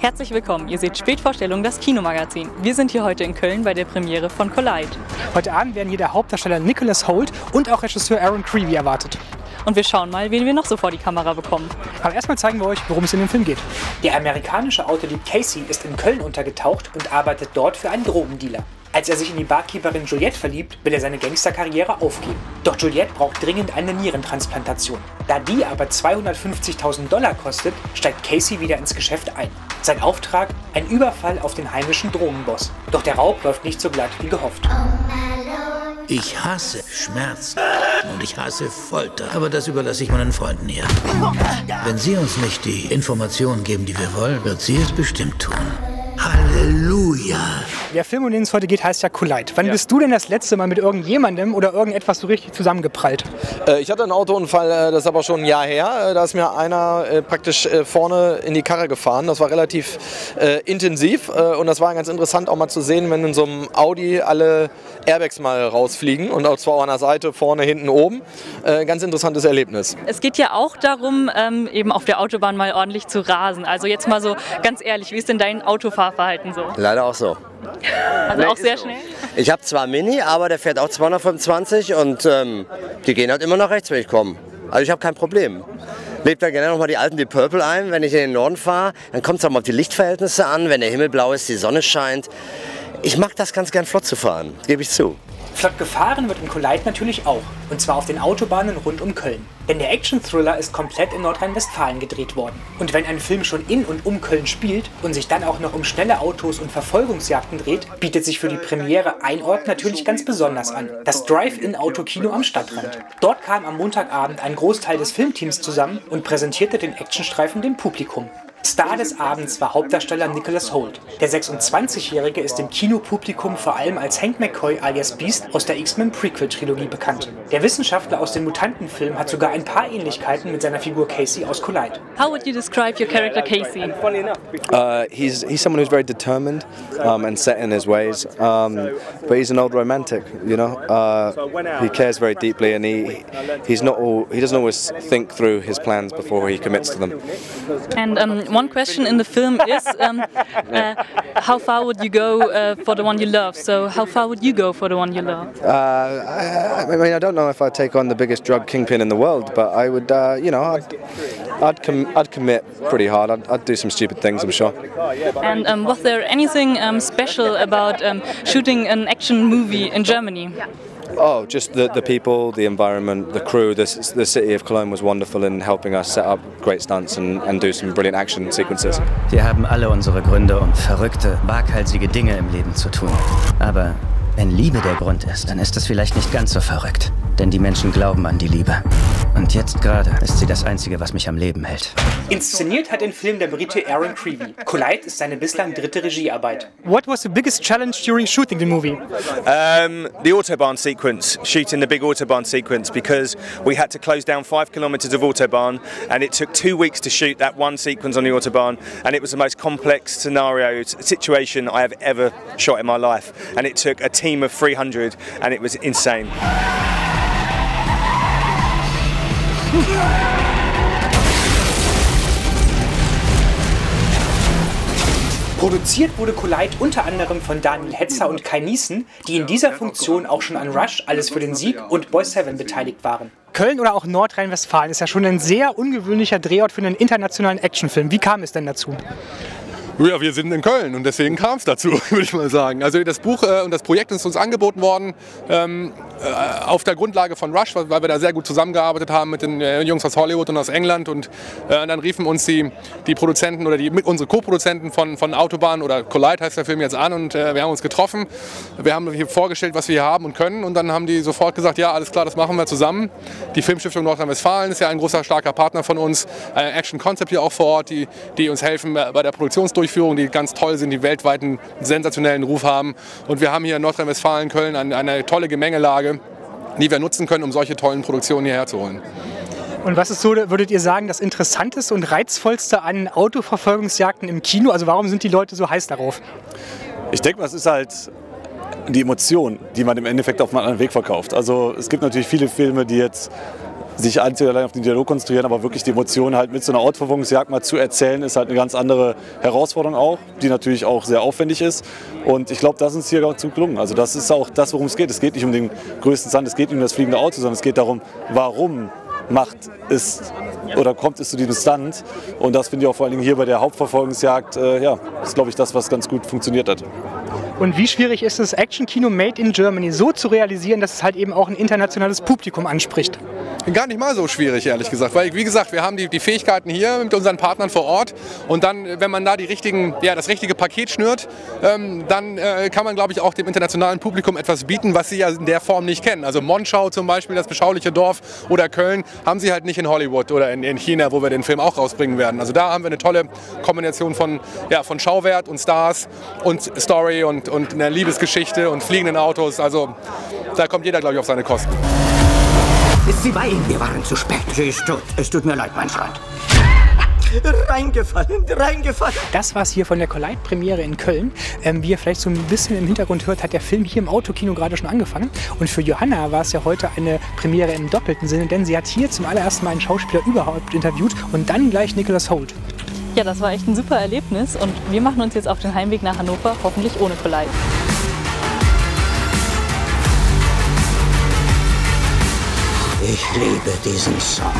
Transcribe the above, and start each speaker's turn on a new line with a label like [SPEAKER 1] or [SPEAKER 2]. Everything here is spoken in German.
[SPEAKER 1] Herzlich willkommen, ihr seht Spätvorstellung, das Kinomagazin. Wir sind hier heute in Köln bei der Premiere von Collide.
[SPEAKER 2] Heute Abend werden hier der Hauptdarsteller Nicholas Holt und auch Regisseur Aaron Creevy erwartet.
[SPEAKER 1] Und wir schauen mal, wen wir noch so vor die Kamera bekommen.
[SPEAKER 2] Aber erstmal zeigen wir euch, worum es in dem Film geht.
[SPEAKER 3] Der amerikanische Autodieb Casey ist in Köln untergetaucht und arbeitet dort für einen Drogendealer. Als er sich in die Barkeeperin Juliette verliebt, will er seine Gangsterkarriere aufgeben. Doch Juliette braucht dringend eine Nierentransplantation. Da die aber 250.000 Dollar kostet, steigt Casey wieder ins Geschäft ein. Sein Auftrag? Ein Überfall auf den heimischen Drogenboss. Doch der Raub läuft nicht so glatt wie gehofft.
[SPEAKER 4] Ich hasse Schmerzen und ich hasse Folter. Aber das überlasse ich meinen Freunden hier. Wenn sie uns nicht die Informationen geben, die wir wollen, wird sie es bestimmt tun. Halleluja.
[SPEAKER 2] Der Film, um den es heute geht, heißt ja Collide. Wann ja. bist du denn das letzte Mal mit irgendjemandem oder irgendetwas so richtig zusammengeprallt?
[SPEAKER 5] Äh, ich hatte einen Autounfall, äh, das ist aber schon ein Jahr her. Äh, da ist mir einer äh, praktisch äh, vorne in die Karre gefahren. Das war relativ äh, intensiv und das war ganz interessant auch mal zu sehen, wenn in so einem Audi alle Airbags mal rausfliegen und auch zwar an der Seite, vorne, hinten, oben. ganz interessantes Erlebnis.
[SPEAKER 1] Es geht ja auch darum, ähm, eben auf der Autobahn mal ordentlich zu rasen. Also jetzt mal so ganz ehrlich, wie ist denn dein Autofahrverhalten so?
[SPEAKER 6] Leider auch so.
[SPEAKER 1] Also auch sehr schnell?
[SPEAKER 6] Ich habe zwar Mini, aber der fährt auch 225 und ähm, die gehen halt immer nach rechts, wenn ich komme. Also ich habe kein Problem. Lebe da gerne nochmal die alten Deep Purple ein, wenn ich in den Norden fahre. Dann kommt es auch mal auf die Lichtverhältnisse an, wenn der Himmel blau ist, die Sonne scheint. Ich mag das ganz gern flott zu fahren, gebe ich zu.
[SPEAKER 3] Flott gefahren wird im Collide natürlich auch, und zwar auf den Autobahnen rund um Köln. Denn der Action-Thriller ist komplett in Nordrhein-Westfalen gedreht worden. Und wenn ein Film schon in und um Köln spielt und sich dann auch noch um schnelle Autos und Verfolgungsjagden dreht, bietet sich für die Premiere ein Ort natürlich ganz besonders an. Das Drive-In-Autokino am Stadtrand. Dort kam am Montagabend ein Großteil des Filmteams zusammen und präsentierte den Actionstreifen dem Publikum. Star des Abends war Hauptdarsteller Nicholas Holt. Der 26-Jährige ist dem Kinopublikum vor allem als Hank McCoy alias Beast aus der X-Men Prequel-Trilogie bekannt. Der Wissenschaftler aus dem Mutantenfilm hat sogar ein paar Ähnlichkeiten mit seiner Figur Casey aus Collide.
[SPEAKER 1] How would you describe your character Casey?
[SPEAKER 7] Uh, he's, he's someone who's very determined um, and set in his ways, um, but he's an old romantic, you know. Uh, he cares very deeply and he, he's not all, he doesn't always think through his plans before he commits to them.
[SPEAKER 1] And um, one question in the film is um, uh, how far would you go uh, for the one you love? So how far would you go for the one you love?
[SPEAKER 7] Uh, I, I, mean, I don't know if I'd take on the biggest drug kingpin in the world, but I would, uh, you know, I'd, I'd, com I'd, commit pretty hard. I'd, I'd, do some stupid things, I'm sure.
[SPEAKER 1] And um, was there anything um, special about um, shooting an action movie in Germany?
[SPEAKER 7] Oh, just the, the people, the environment, the crew. The, the city of Cologne was wonderful in helping us set up great stunts and, and do some brilliant action sequences.
[SPEAKER 8] Wir haben alle unsere Gründe, um verrückte, waghalsige Dinge im Leben zu tun. Aber wenn Liebe der Grund ist, dann ist es vielleicht nicht ganz so verrückt. Denn die Menschen glauben an die Liebe. Und jetzt gerade ist sie das Einzige, was mich am Leben hält.
[SPEAKER 3] Inszeniert hat den Film der Brite Aaron Creevy. Collide ist seine bislang dritte Regiearbeit.
[SPEAKER 2] What was the biggest challenge during shooting the movie?
[SPEAKER 9] Um, the autobahn sequence, shooting the big autobahn sequence, because we had to close down five kilometers of autobahn, and it took two weeks to shoot that one sequence on the autobahn, and it was the most complex scenario situation I have ever shot in my life, and it took a team of 300, and it was insane.
[SPEAKER 3] Produziert wurde Collide unter anderem von Daniel Hetzer und Kai Niesen, die in dieser Funktion auch schon an Rush, Alles für den Sieg und Boy 7 beteiligt waren.
[SPEAKER 2] Köln oder auch Nordrhein-Westfalen ist ja schon ein sehr ungewöhnlicher Drehort für einen internationalen Actionfilm. Wie kam es denn dazu?
[SPEAKER 10] Ja, wir sind in Köln und deswegen kam es dazu, würde ich mal sagen. Also das Buch äh, und das Projekt ist uns angeboten worden ähm, äh, auf der Grundlage von Rush, weil, wir da sehr gut zusammengearbeitet haben mit den äh, Jungs aus Hollywood und aus England. Und äh, dann riefen uns die, die Produzenten oder die, unsere Co-Produzenten von, von Autobahn oder Collide heißt der Film jetzt an und äh, wir haben uns getroffen. Wir haben hier vorgestellt, was wir hier haben und können und dann haben die sofort gesagt, ja, alles klar, das machen wir zusammen. Die Filmstiftung Nordrhein-Westfalen ist ja ein großer, starker Partner von uns. Äh, Action Concept hier auch vor Ort, die, die uns helfen bei der Produktionsdurchführung Durchführungen, die ganz toll sind, die weltweiten sensationellen Ruf haben. Und wir haben hier in Nordrhein-Westfalen, Köln eine, eine tolle Gemengelage, die wir nutzen können, um solche tollen Produktionen hierher zu holen.
[SPEAKER 2] Und was ist so, würdet ihr sagen, das Interessanteste und Reizvollste an Autoverfolgungsjagden im Kino? Also warum sind die Leute so heiß darauf?
[SPEAKER 11] Ich denke, das ist halt die Emotion, die man im Endeffekt auf einem anderen Weg verkauft. Also es gibt natürlich viele Filme, die jetzt sich einzig allein auf den Dialog konzentrieren, aber wirklich die Emotionen halt mit so einer Outverfolgungsjagd mal zu erzählen, ist halt eine ganz andere Herausforderung auch, die natürlich auch sehr aufwendig ist. Und ich glaube, das ist uns hier ganz gut gelungen. Also das ist auch das, worum es geht. Es geht nicht um den größten Sand, es geht nicht um das fliegende Auto, sondern es geht darum, warum macht es oder kommt es zu diesem Stunt. Und das finde ich auch vor allen Dingen hier bei der Hauptverfolgungsjagd, äh, ja, ist glaube ich das, was ganz gut funktioniert hat.
[SPEAKER 2] Und wie schwierig ist es, Actionkino made in Germany so zu realisieren, dass es halt eben auch ein internationales Publikum anspricht?
[SPEAKER 10] Gar nicht mal so schwierig, ehrlich gesagt. Weil, wie gesagt, wir haben die, die Fähigkeiten hier mit unseren Partnern vor Ort. Und dann, wenn man da die richtigen, ja, das richtige Paket schnürt, ähm, dann äh, kann man, glaube ich, auch dem internationalen Publikum etwas bieten, was sie ja in der Form nicht kennen. Also Monschau zum Beispiel, das beschauliche Dorf oder Köln, haben sie halt nicht in Hollywood oder in, in China, wo wir den Film auch rausbringen werden. Also da haben wir eine tolle Kombination von, ja, von Schauwert und Stars und Story und, und einer Liebesgeschichte und fliegenden Autos. Also da kommt jeder, glaube ich, auf seine Kosten.
[SPEAKER 12] Ist sie bei ihm? Wir waren zu spät. Sie ist tot. Es tut mir leid, mein Freund. Reingefallen, reingefallen.
[SPEAKER 2] Das war's hier von der Collide-Premiere in Köln. Ähm, wie ihr vielleicht so ein bisschen im Hintergrund hört, hat der Film hier im Autokino gerade schon angefangen. Und für Johanna war es ja heute eine Premiere im doppelten Sinne, denn sie hat hier zum allerersten Mal einen Schauspieler überhaupt interviewt und dann gleich Nicholas Holt.
[SPEAKER 1] Ja, das war echt ein super Erlebnis und wir machen uns jetzt auf den Heimweg nach Hannover, hoffentlich ohne Collide.
[SPEAKER 12] Ich liebe diesen Song.